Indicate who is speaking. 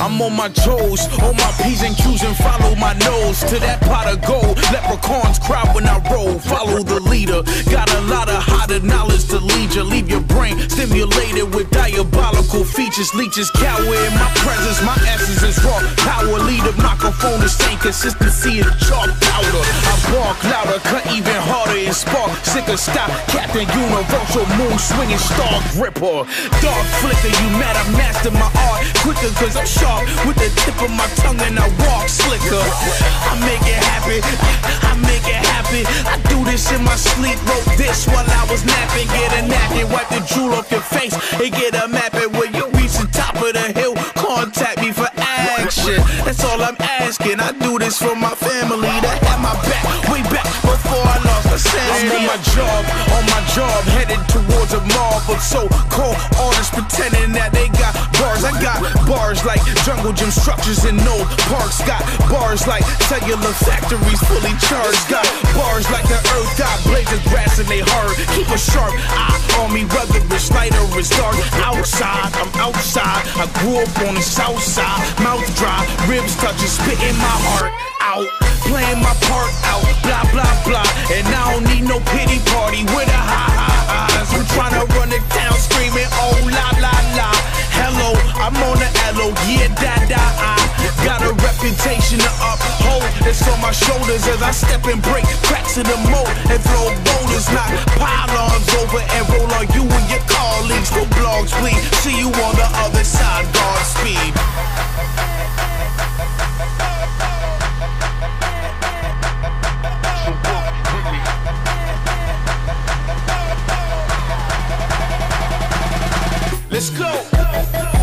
Speaker 1: I'm on my toes, on my P's and Q's and follow my nose to that pot of gold. Leprechauns cry when I roll, follow the leader. Got a lot of hotter knowledge to lead you. Leave your stimulated with diabolical features. Leeches cower in my presence, my essence is raw. Power Lead leader, microphone is same consistency is chalk powder. I bark louder, cut even harder and spark. Sick of stop, Captain Universal, moon swinging star gripper. Dark flicker, you mad? I master my art quicker cause I'm sharp with the tip of my tongue and I walk slicker. I make it happen, I make it happen. I do this in my sleep, wrote this while I was napping. Get a napkin, wipe the drool off your face, and get a map it when you reach the top of the hill. Contact me for action. That's all I'm asking. I do this for my family that had my back way back before I lost my sanity. I'm on my job, on my job, headed towards a of so-called artists pretending that they got bars. Like jungle gym structures in no parks. Got bars like cellular factories fully charged. Got bars like the earth got blazes, grass and they heart. Keep a sharp eye on me, whether it's light or it's dark. Outside, I'm outside. I grew up on the south side, mouth dry, ribs touching, spitting my heart out, playing my part out. Uphold. It's on my shoulders as I step and break cracks in the mold and throw boulders, knock pylons over and roll on you and your colleagues. Go blogs, please. See you on the other side, Godspeed. Let's go.